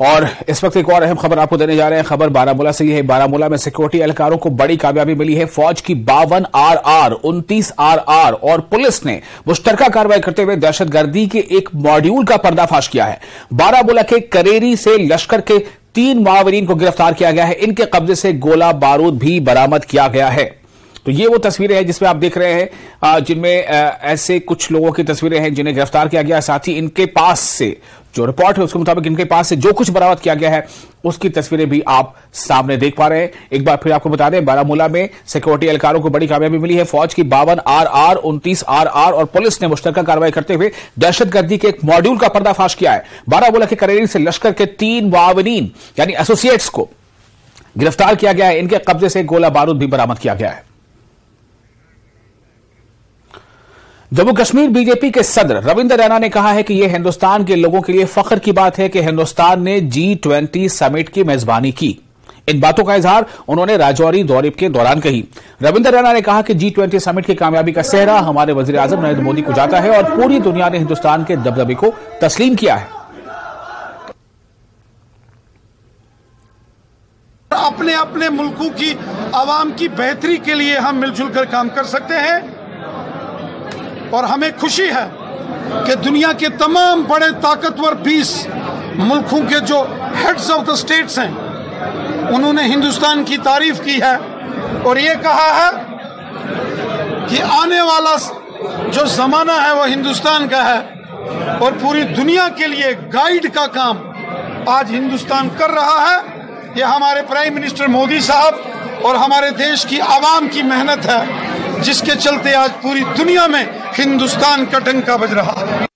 और इस वक्त एक और अहम खबर आपको देने जा रहे हैं। खबर बारामूला से यह है। बारामूला में सिक्योरिटी एहलकारों को बड़ी कामयाबी मिली है। फौज की बावन आर आर उनतीस आर आर और पुलिस ने मुश्तरका कार्रवाई करते हुए दहशतगर्दी के एक मॉड्यूल का पर्दाफाश किया है। बारामूला के करेरी से लश्कर के तीन मावरीन को गिरफ़्तार किया गया है। इनके कब्जे से गोला बारूद भी बरामद किया गया है। तो ये वो तस्वीरें हैं जिसमें आप देख रहे हैं जिनमें ऐसे कुछ लोगों की तस्वीरें हैं जिन्हें गिरफ़्तार किया गया, साथ ही इनके पास से, जो रिपोर्ट है उसके मुताबिक इनके पास से जो कुछ बरामद किया गया है, उसकी तस्वीरें भी आप सामने देख पा रहे हैं। एक बार फिर आपको बता दें, बारामूला में सिक्योरिटी एहलकारों को बड़ी कामयाबी मिली है। फौज की बावन आर आर, उनतीस आर आर और पुलिस ने मुश्तर कार्रवाई करते हुए दहशतगर्दी के एक मॉड्यूल का पर्दाफाश किया है। बारामूला के करेरी से लश्कर के तीन वावनीन, यानी एसोसिएट्स को गिरफ़्तार किया गया है। इनके कब्जे से गोला बारूद भी बरामद किया गया है। जम्मू कश्मीर बीजेपी के सदर रविंद्र रैना ने कहा है कि यह हिंदुस्तान के लोगों के लिए फख्र की बात है कि हिंदुस्तान ने जी ट्वेंटी समिट की मेजबानी की। इन बातों का इजहार उन्होंने राजौरी दौरे के दौरान कही। रविंद्र रैना ने कहा कि जी ट्वेंटी समिट की कामयाबी का सेहरा हमारे वज़ीर आज़म नरेंद्र मोदी को जाता है और पूरी दुनिया ने हिंदुस्तान के दबदबे को तस्लीम किया है। अपने अपने मुल्कों की आवाम की बेहतरी के लिए हम मिलजुल कर काम कर सकते हैं। और हमें खुशी है कि दुनिया के तमाम बड़े ताकतवर बीस मुल्कों के जो हेड्स ऑफ़ द स्टेट्स हैं, उन्होंने हिंदुस्तान की तारीफ़ की है और ये कहा है कि आने वाला जो ज़माना है वो हिंदुस्तान का है और पूरी दुनिया के लिए गाइड का काम आज हिंदुस्तान कर रहा है। ये हमारे प्राइम मिनिस्टर मोदी साहब और हमारे देश की आवाम की मेहनत है। जिसके चलते आज पूरी दुनिया में हिंदुस्तान का डंका बज रहा है।